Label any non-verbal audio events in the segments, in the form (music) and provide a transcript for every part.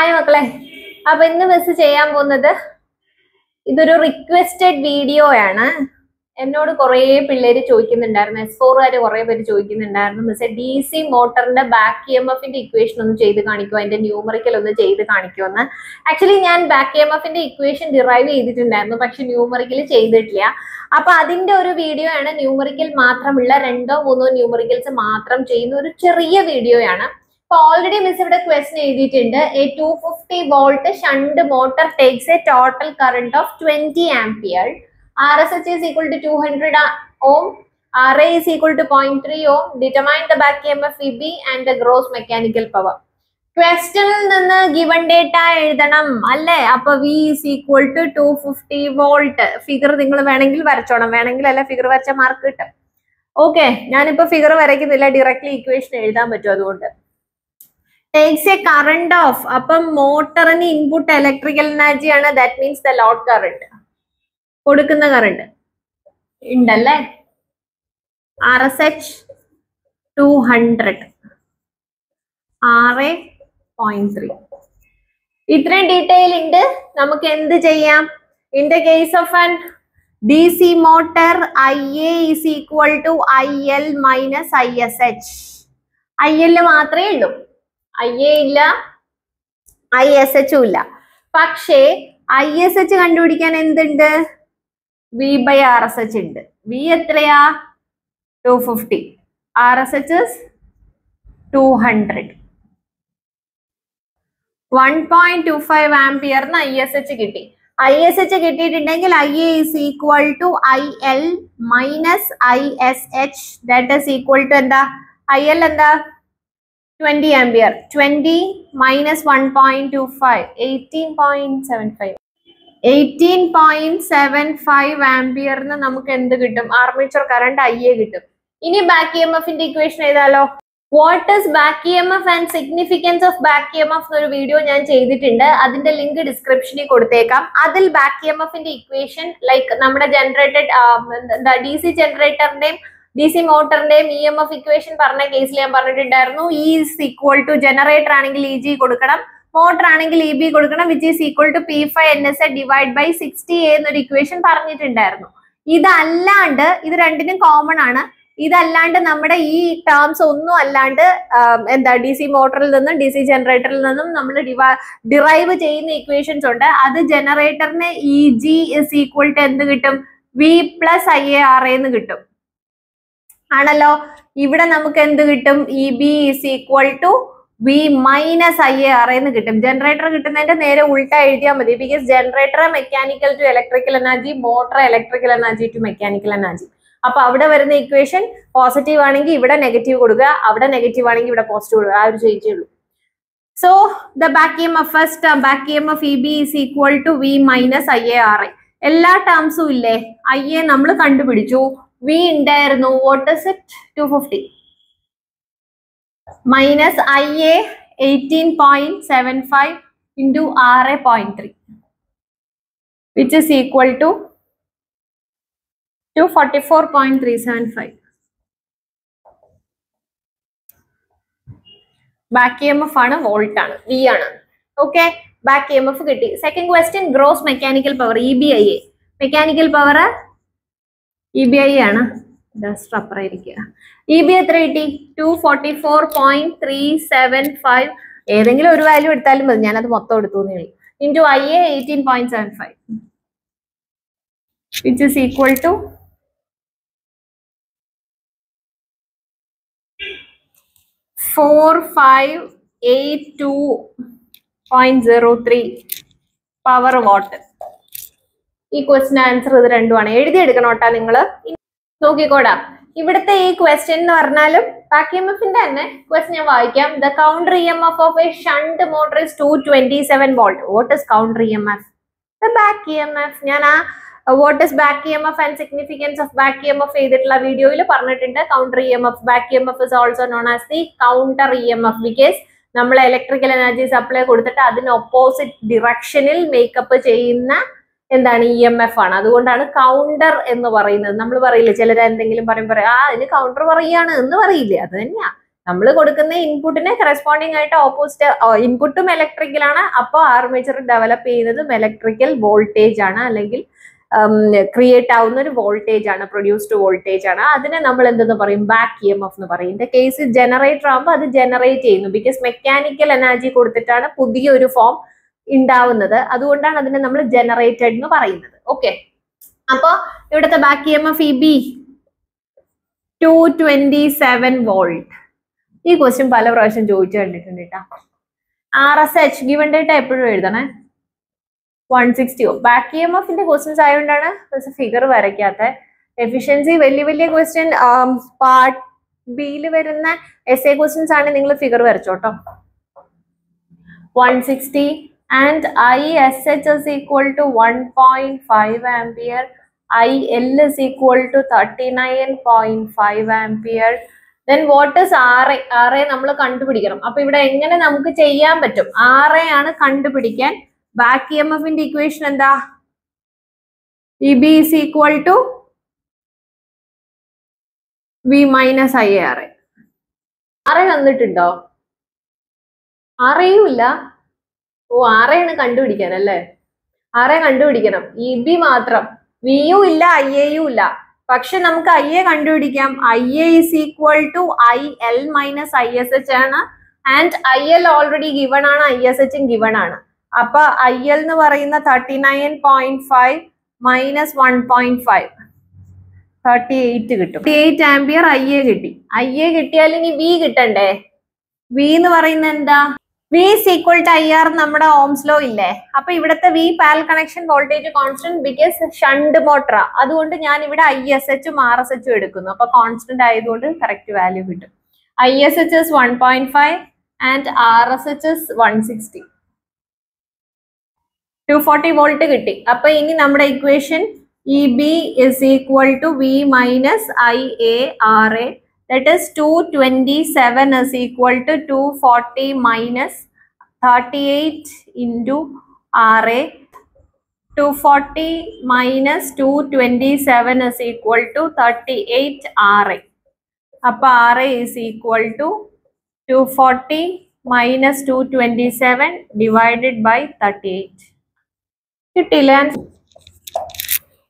Hi മക്കളെ. അപ്പൊ ഇന്ന് മിസ് ചെയ്യാൻ പോകുന്നത് ഇതൊരു റിക്വസ്റ്റഡ് വീഡിയോ ആണ്. എന്നോട് കുറേ പിള്ളേര് ചോദിക്കുന്നുണ്ടായിരുന്നു. എസ് ഫോറുകാർ കുറെ പേര് ചോദിക്കുന്നുണ്ടായിരുന്നു. മിസ് ഡി സി മോട്ടറിന്റെ ബാക്ക് എം എഫിന്റെ ഇക്വേഷൻ ഒന്ന് ചെയ്ത് കാണിക്കുമോ അതിന്റെ ന്യൂമറിക്കൽ ഒന്ന് ചെയ്ത് കാണിക്കുമെന്ന് ആക്ച്വലി ഞാൻ ബാക്ക് എം എഫിന്റെ ഇക്വേഷൻ ഡിറൈവ് ചെയ്തിട്ടുണ്ടായിരുന്നു. പക്ഷെ ന്യൂമറിക്കൽ ചെയ്തിട്ടില്ല. അപ്പൊ അതിന്റെ ഒരു വീഡിയോ ആണ്. ന്യൂമറിക്കൽ മാത്രമുള്ള രണ്ടോ മൂന്നോ ന്യൂമറിക്കൽസ് മാത്രം ചെയ്യുന്ന ഒരു ചെറിയ വീഡിയോയാണ് അപ്പൊ ഓൾറെഡി മിസ് ഇവിടെ ക്വസ്റ്റൻ എഴുതിയിട്ടുണ്ട്. A two fifty volt shunt motor takes a total current of twenty ampere R S H is equal to two hundred ohm R A is equal to point three ohm determine the back M F E B and the gross mechanical power ക്വസ്റ്റനിൽ നിന്ന് given data എഴുതണം. അല്ലേ? അപ്പൊ V is equal to two fifty volt figure നിങ്ങൾ വേണമെങ്കിൽ വരച്ചോണം. വേണമെങ്കിൽ അല്ല figure വരച്ച മാർക്ക് കിട്ടും. ഓക്കെ ഞാനിപ്പോ ഫിഗർ വരയ്ക്കുന്നില്ല. ഡയറക്ട്ലി ഇക്വേഷൻ എഴുതാൻ പറ്റും അതുകൊണ്ട്. ടേക്സ് എ കറണ്ട് ഓഫ് അപ്പം മോട്ടറിന് ഇൻപുട്ട് ഇലക്ട്രിക്കൽ എനർജി ആണ്. That means the load current കൊടുക്കുന്ന കറണ്ട് ഉണ്ടല്ലേ? R S H two hundred R point three ഇത്രയും ഡീറ്റെയിൽ ഉണ്ട്. നമുക്ക് എന്ത് ചെയ്യാം? In the case of an D C motor I A is equal to I L minus I S H I L മാത്രമേ ഉള്ളൂ. I A ഇല്ല I S എച്ചും ഇല്ല. പക്ഷേ ഐ എസ് എച്ച് കണ്ടുപിടിക്കാൻ എന്തുണ്ട്? V by R S H ഉണ്ട്. V എത്രയാ? Two fifty R S H two hundred one point two five ആംപിയർന്ന് I S H കിട്ടി. ഐ എസ് എച്ച് കിട്ടിയിട്ടുണ്ടെങ്കിൽ I A is equal to I L minus I S H that is equal to എന്താ? I L എന്താ? Twenty ampere twenty minus one point two five eighteen point seven five eighteen point seven five ആംബിയറിന് നമുക്ക് എന്ത് കിട്ടും? Armature current I A കിട്ടും. ഇനി back M എഫിന്റെ equation എഴുതാലോ. What is back M F and significance of back M F എന്നൊരു video ഞാൻ ചെയ്തിട്ടുണ്ട്. അതിന്റെ ലിങ്ക് ഡിസ്ക്രിപ്ഷനിൽ കൊടുത്തേക്കാം. അതിൽ ബാക്ക് എം എഫിന്റെ ഇക്വേഷൻ ലൈക്ക് നമ്മുടെ ജനറേറ്റഡ് എന്താ ഡി സി ജനറേറ്ററിന്റെയും ഡി സി മോട്ടറിന്റെയും ഇ എം എഫ് ഇക്വേഷൻ പറഞ്ഞ കേസിൽ ഞാൻ പറഞ്ഞിട്ടുണ്ടായിരുന്നു. ഇസ് ഈക്വൽ ടു ജനറേറ്റർ ആണെങ്കിൽ ഇ ജി കൊടുക്കണം. മോട്ടർ ആണെങ്കിൽ ഇ ബി കൊടുക്കണം which is equal to P five N S A divide by sixty A എന്നൊരു ഇക്വേഷൻ പറഞ്ഞിട്ടുണ്ടായിരുന്നു. ഇതല്ലാണ്ട് ഇത് രണ്ടിനും കോമൺ ആണ്. ഇതല്ലാണ്ട് നമ്മുടെ ഈ ടേംസ് ഒന്നും അല്ലാണ്ട് എന്താ ഡി സി മോട്ടറിൽ നിന്നും ഡി സി ജനറേറ്ററിൽ നിന്നും നമ്മൾ ഡിറൈവ് ചെയ്യുന്ന ഇക്വേഷൻസ് ഉണ്ട്. അത് ജനറേറ്ററിന് E G is equal to എന്ത് കിട്ടും? V plus I A R എന്ന് കിട്ടും. ആണല്ലോ. ഇവിടെ നമുക്ക് എന്ത് കിട്ടും? E B is equal to V minus I A R എന്ന് കിട്ടും. ജനറേറ്റർ കിട്ടുന്നതിന്റെ നേരെ ഉൾട്ട എഴുതിയാൽ മതി. Because generator mechanical to electrical energy motor electrical energy to mechanical energy അപ്പൊ അവിടെ വരുന്ന ഇക്വേഷൻ പോസിറ്റീവ് ആണെങ്കിൽ ഇവിടെ നെഗറ്റീവ് കൊടുക്കുക. അവിടെ നെഗറ്റീവ് ആണെങ്കിൽ ഇവിടെ പോസിറ്റീവ് കൊടുക്കുക. ആ ഒരു ചേഞ്ചേ ഉള്ളൂ. So the back M F first back M F E B is equal to V minus I A R A എല്ലാ ടേംസും ഇല്ലേ? ഐ എ നമ്മൾ കണ്ടുപിടിച്ചു. വി ഉണ്ടായിരുന്നു. What is it two fifty minus I A eighteen point seven five into R point three which is equal to two forty four point three seven five back M F ആണ് volt ആണ് V ആണ്. Okay back M F കിട്ടി. Second question gross mechanical power E B I A mechanical power E B I ആണ്. Just അപ്പുറമായിരിക്കുക. E B എത്ര കിട്ടി? Two forty four point three seven five ഏതെങ്കിലും ഒരു വാല്യൂ എടുത്താലും മതി. ഞാനത് മൊത്തം എടുത്തു എന്നേ into I A eighteen point seven five which is equal to four five eight two point zero three power watt ഈ ക്വസ്റ്റിന് ആൻസർ ഇത് രണ്ടുമാണ്. എഴുതിയെടുക്കണം കേട്ടാ നിങ്ങൾ നോക്കിക്കോടാ. ഇവിടുത്തെ ഈ ക്വസ്റ്റ്യൻ എന്ന് പറഞ്ഞാലും പാക്ക് എം എഫിന്റെ തന്നെ ക്വസ്റ്റ്യൻ ഞാൻ വായിക്കാം. The counter E M F of a shunt motor is two twenty seven volt what is counter E M F the back E M F ഞാൻ ആ what is back E M F and significance of back E M F ചെയ്തിട്ടുള്ള വീഡിയോയിൽ പറഞ്ഞിട്ടുണ്ട്. Counter E M F back E M F is also known as the counter E M F because നമ്മൾ electrical energy supply കൊടുത്തിട്ട് അതിന് opposite ഡിറക്ഷനിൽ make up ചെയ്യുന്ന എന്താണ് E M F ആണ്. അതുകൊണ്ടാണ് കൗണ്ടർ എന്ന് പറയുന്നത്. നമ്മൾ പറയില്ല ചിലർ എന്തെങ്കിലും പറയും പറയും ആ അതിന് കൗണ്ടർ പറയാണ് എന്ന് പറയില്ല? അത് തന്നെയാ. നമ്മൾ കൊടുക്കുന്ന ഇൻപുട്ടിന് കറസ്പോണ്ടിങ് ആയിട്ട് ഓപ്പോസിറ്റ് ഇൻപുട്ടും ഇലക്ട്രിക്കലാണ് അപ്പോൾ ആർമേച്ചർ ഡെവലപ്പ് ചെയ്യുന്നതും ഇലക്ട്രിക്കൽ വോൾട്ടേജ് ആണ്. അല്ലെങ്കിൽ ക്രിയേറ്റ് ആവുന്ന ഒരു വോൾട്ടേജ് ആണ് പ്രൊഡ്യൂസ്ഡ് വോൾട്ടേജ് ആണ്. അതിനെ നമ്മൾ എന്തെന്ന് പറയും? ബാക്ക് ഇ എം എഫ് എന്ന് പറയും. ഇതിന്റെ കേസ് ജനറേറ്റർ ആകുമ്പോൾ അത് ജനറേറ്റ് ചെയ്യുന്നു. ബിക്കോസ് മെക്കാനിക്കൽ എനർജി കൊടുത്തിട്ടാണ് പുതിയൊരു ഫോം ഉണ്ടാവുന്നത്. അതുകൊണ്ടാണ് അതിനെ നമ്മൾ ജനറേറ്റഡ് എന്ന് പറയുന്നത്. ഓക്കെ അപ്പോ ഇവിടുത്തെ back E M F E B two twenty seven volt ഈ ക്വസ്റ്റ്യൻ പല പ്രാവശ്യം ചോദിച്ചു കണ്ടിട്ടുണ്ട് കേട്ടോ R S H given data എപ്പോഴും എഴുതണേ? വൺ സിക്സ്റ്റിയോ ബാക്ക് എം എഫിന്റെ ക്വസ്റ്റ്യൻസ് ആയതുകൊണ്ടാണ് ഫിഗർ വരയ്ക്കാത്ത. എഫിഷ്യൻസി വലിയ വലിയ ക്വസ്റ്റ്യൻ പാർട്ട് ബിയിൽ വരുന്ന എസ് എ ക്വസ്റ്റ്യൻസ് ആണ് നിങ്ങൾ figure വരച്ചോട്ടോ. One sixty point five ampere I L is equal to thirty nine point five ampere then what is R A R A നമ്മൾ കണ്ടുപിടിക്കണം. അപ്പൊ ഇവിടെ എങ്ങനെ നമുക്ക് ചെയ്യാൻ പറ്റും? ആർ എ ആണ് കണ്ടുപിടിക്കാൻ. ബാക്ക് ഇ എം എഫിന്റെ ഇക്വേഷൻ എന്താ? E B is equal to V minus I R A R A തന്നിട്ടുണ്ടോ R എയും ഇല്ല. ഓ ആർ കണ്ടുപിടിക്കാൻ അല്ലേ ആറെ കണ്ടുപിടിക്കണം. ഇ ബി മാത്രം. വി യു ഇല്ല ഐ എ യു ഇല്ല. പക്ഷെ നമുക്ക് ഐ എ കണ്ടുപിടിക്കാം. I A is equal to I L minus I S H ആണ്. And I L already given ആണ് ഐ എസ് എച്ചും ഗിവൺ ആണ്. അപ്പൊ ഐ എൽ എന്ന് പറയുന്ന thirty nine point five minus one point five thirty eight കിട്ടും. Eight ampere I A കിട്ടി. I A കിട്ടിയാൽ ഇനി വി കിട്ടണ്ടേ? വി എന്ന് പറയുന്നത് എന്താ? V is equal to I R നമ്മുടെ ഓംസ് ലോ ഇല്ലേ? അപ്പൊ ഇവിടുത്തെ V parallel connection voltage constant because shunt മോട്ടറാ അതുകൊണ്ട് ഞാൻ ഇവിടെ ഐ എസ് എച്ചും ആർ എസ് എച്ചും എടുക്കുന്നു. അപ്പൊ കോൺസ്റ്റന്റ് ആയതുകൊണ്ട് കറക്റ്റ് വാല്യൂ കിട്ടും. I S H is one point five and R S H is one sixty two forty volt കിട്ടി. അപ്പൊ ഇനി നമ്മുടെ equation E B is equal to V minus I A R A A two forty minus two twenty seven is equal to thirty eight R A അപ്പൊ R A is equal to two forty minus two twenty seven divided by thirty eight കിട്ടിയില്ല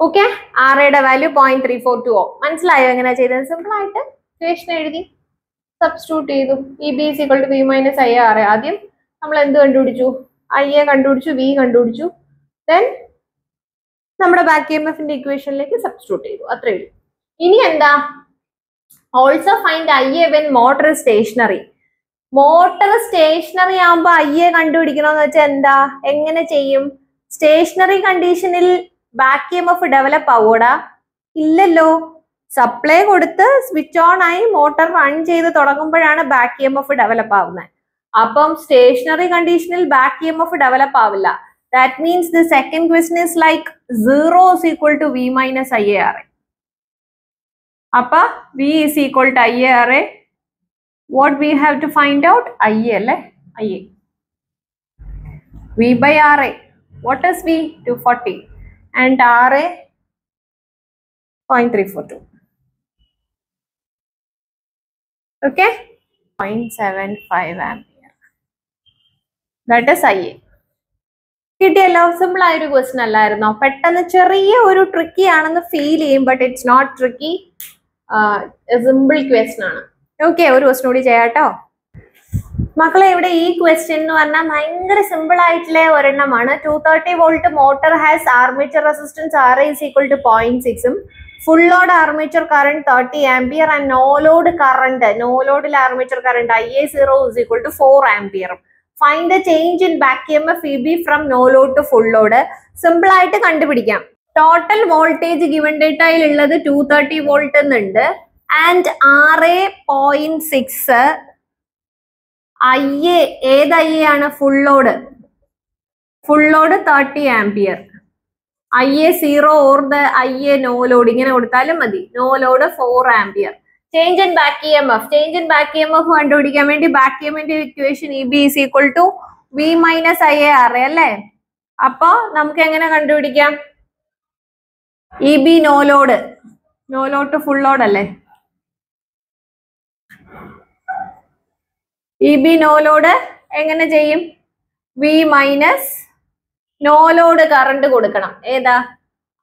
okay R value point three four two ഓ മനസ്സിലായോ എങ്ങനെ ചെയ്തത്? Simple ആയിട്ട് equation എഴുതി substitute ചെയ്തു. E B is equal to V minus I R ആദ്യം നമ്മൾ എന്ത് കണ്ടുപിടിച്ചു? ഐ എ കണ്ടുപിടിച്ചു വി കണ്ടുപിടിച്ചു. ദെൻ നമ്മുടെ ബാക്ക് എം എഫിന്റെ ഇക്വേഷനിലേക്ക് സബ്സ്റ്റിറ്റ്യൂട്ട് ചെയ്തു. അത്രേ ഉള്ളൂ. ഇനി എന്താ? Also find I A when motor stationary motor stationary ആകുമ്പോൾ ഐ എ കണ്ടുപിടിക്കണമെന്ന് വെച്ചാൽ എന്താ? എങ്ങനെ ചെയ്യും? സ്റ്റേഷനറി കണ്ടീഷനിൽ ബാക്ക് എം എഫ് ഡെവലപ്പ് ആവോടാ? ഇല്ലല്ലോ. സപ്ലൈ കൊടുത്ത് സ്വിച്ച് ഓൺ ആയി മോട്ടർ റൺ ചെയ്ത് തുടങ്ങുമ്പോഴാണ് ബാക്ക് എം എഫ് ഡെവലപ്പ് ആവുന്നത് അപ്പം സ്റ്റേഷനറി കണ്ടീഷനിൽ ബാക്ക് എം എഫ് ഡെവലപ്പ് ആവില്ല. That means the second question is like zero is equal to V minus I A R A അപ്പൊ V is equal to I A R A what we have to find out I A അല്ലേ? I A V by R A what is V two forty and R A point three four two five ampere that is I A കിട്ടിയല്ലോ simple ആയ ഒരു question അല്ലായിരുന്നോ? പെട്ടെന്ന് ചെറിയ ഒരു tricky ആണെന്ന് feel ചെയ്യും but it's not tricky simple question ആണ്. ഓക്കെ ഒരു ക്വസ്റ്റൻ കൂടി ചെയ്യാട്ടോ. മക്കളെ ഇവിടെ ഈ ക്വസ്റ്റ്യൻ എന്ന് പറഞ്ഞാൽ ഭയങ്കര സിമ്പിൾ ആയിട്ടുള്ള ഒരെണ്ണമാണ്. Two thirty volt motor has armature resistance R is equal to point സിക്സും full load armature current thirty ampere and no load current no ലോഡിൽ armature current I A zero is equal to four ആംപിയറും find the change in back M F E B from no load to full load simple ആയിട്ട് കണ്ടുപിടിക്കാം. Total voltage given ഡേറ്റയിൽ ഉള്ളത് two thirty volt എന്നുണ്ട്. And R point six I A ഏത് I ആണ്? Full load full load thirty ampere I A zero or the I A no load ഇങ്ങനെ കൊടുത്താലും മതി. No load four ampere change in back E M F change in back E M F കണ്ടുപിടിക്കാൻ വേണ്ടി back E എമ്മിന്റെ equation E B is equal to V minus I A R അല്ലേ? അപ്പൊ നമുക്ക് എങ്ങനെ കണ്ടുപിടിക്കാം? E B no load no load to full load അല്ലേ? E B no load എങ്ങനെ ചെയ്യും? V minus no load current കൊടുക്കണം. ഏതാ?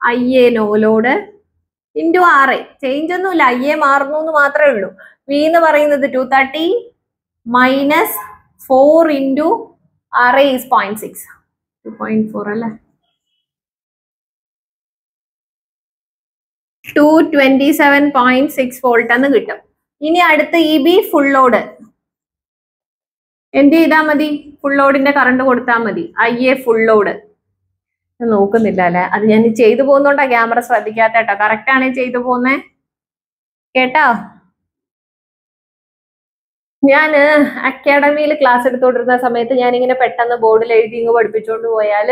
I A no load into R A change ഒന്നുമില്ല. ഐ എ മാറുന്നു എന്ന് മാത്രമേ ഉള്ളൂ. വി എന്ന് പറയുന്നത് two thirty minus four into R A is point six two point four അല്ലേ? Two twenty seven point six volt എന്ന് കിട്ടും. ഇനി അടുത്ത ഇ ബി ഫുൾ ലോഡ് എന്ത് ചെയ്താൽ മതി? ഫുൾ ലോഡിന്റെ കറണ്ട് കൊടുത്താൽ മതി. ഐ എ ഫുൾ ലോഡ് നോക്കുന്നില്ല അല്ലെ? അത് ഞാൻ ചെയ്തു പോകുന്നോണ്ടാ ക്യാമറ ശ്രദ്ധിക്കാത്ത കേട്ടോ. കറക്റ്റ് ആണ് ചെയ്തു പോകുന്നേ? കേട്ടോ? ഞാൻ അക്കാഡമിയിൽ ക്ലാസ് എടുത്തോണ്ടിരുന്ന സമയത്ത് ഞാൻ ഇങ്ങനെ പെട്ടെന്ന് ബോർഡിൽ എഴുതി ഇങ്ങ് പഠിപ്പിച്ചുകൊണ്ട് പോയാൽ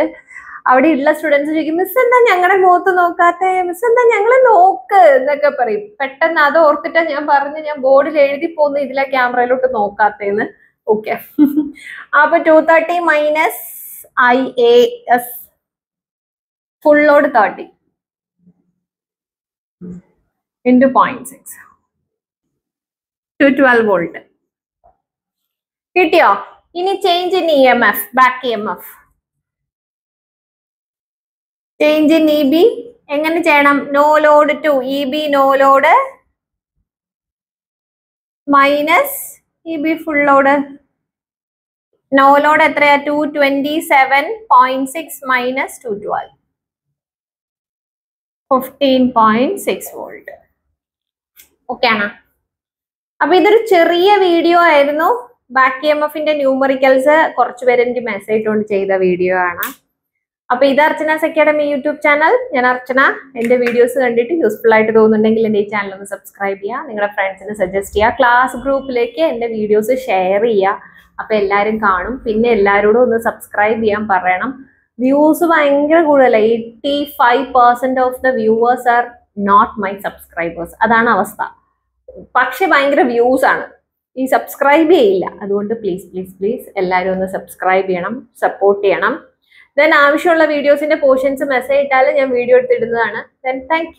അവിടെ ഉള്ള സ്റ്റുഡൻസ് ചോദിക്കും മിസ് എന്താ ഞങ്ങളുടെ മുഖത്ത് നോക്കാത്ത? മിസ് എന്താ ഞങ്ങളെ നോക്ക്? എന്നൊക്കെ പറയും. പെട്ടെന്ന് അത് ഓർത്തിട്ടാ ഞാൻ പറഞ്ഞ് ഞാൻ ബോർഡിൽ എഴുതി പോകുന്ന ഇതിലെ ക്യാമറയിലോട്ട് നോക്കാത്തേന്ന്. ഓക്കെ (laughs) അപ്പൊ two thirty minus I A S load thirty into point six two twelve volt കിട്ടിയോ? ഇനി change in E M F back E M F change in E B എങ്ങനെ ചെയ്യണം? No load to E B no load minus E B full load no load എത്രയാ? Two twenty seven point six minus two twelve fifteen point six volt okay ആണോ അപ്പൊ ഇതൊരു ചെറിയ video ആയിരുന്നു. Back M എഫിന്റെ numericals കുറച്ച് പേര് എനിക്ക് മെസ്സേജ് കൊണ്ട് ചെയ്ത വീഡിയോ ആണ്. അപ്പൊ ഇത് അർച്ചനാസ് അക്കാഡമി യൂട്യൂബ് ചാനൽ. ഞാൻ അർച്ചന എന്റെ വീഡിയോസ് കണ്ടിട്ട് യൂസ്ഫുൾ ആയിട്ട് തോന്നുന്നുണ്ടെങ്കിൽ എന്റെ ഈ ചാനൽ ഒന്ന് സബ്സ്ക്രൈബ് ചെയ്യുക. നിങ്ങളുടെ ഫ്രണ്ട്സിന് സജസ്റ്റ് ചെയ്യുക. ക്ലാസ് ഗ്രൂപ്പിലേക്ക് എന്റെ വീഡിയോസ് ഷെയർ ചെയ്യുക. അപ്പൊ എല്ലാവരും കാണും. പിന്നെ എല്ലാവരോടും ഒന്ന് സബ്സ്ക്രൈബ് ചെയ്യാൻ പറയണം. വ്യൂസ് ഭയങ്കര കൂടുതലാണ് eighty five percent of the viewers are not my subscribers അതാണ് അവസ്ഥ. പക്ഷെ ഭയങ്കര വ്യൂസ് ആണ്. ഈ സബ്സ്ക്രൈബ് ചെയ്യില്ല. അതുകൊണ്ട് പ്ലീസ് പ്ലീസ് പ്ലീസ് എല്ലാവരും ഒന്ന് സബ്സ്ക്രൈബ് ചെയ്യണം സപ്പോർട്ട് ചെയ്യണം. ദെൻ ആവശ്യമുള്ള വീഡിയോസിന്റെ പോർഷൻസ് മെസ്സേജ് ഇട്ടാൽ ഞാൻ വീഡിയോ എടുത്തിടുന്നതാണ്. Then thank